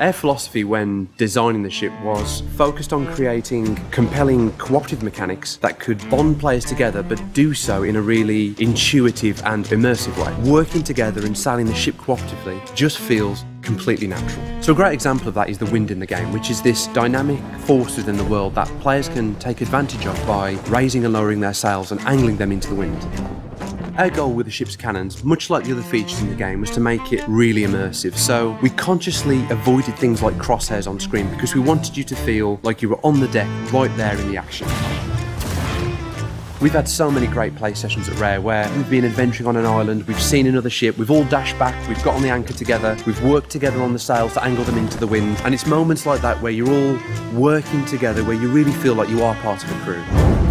Our philosophy when designing the ship was focused on creating compelling cooperative mechanics that could bond players together but do so in a really intuitive and immersive way. Working together and sailing the ship cooperatively just feels completely natural. So a great example of that is the wind in the game, which is this dynamic force within the world that players can take advantage of by raising and lowering their sails and angling them into the wind. Our goal with the ship's cannons, much like the other features in the game, was to make it really immersive. So we consciously avoided things like crosshairs on screen because we wanted you to feel like you were on the deck right there in the action. We've had so many great play sessions at Rare where we've been adventuring on an island, we've seen another ship, we've all dashed back, we've got on the anchor together, we've worked together on the sails to angle them into the wind, and it's moments like that where you're all working together, where you really feel like you are part of a crew.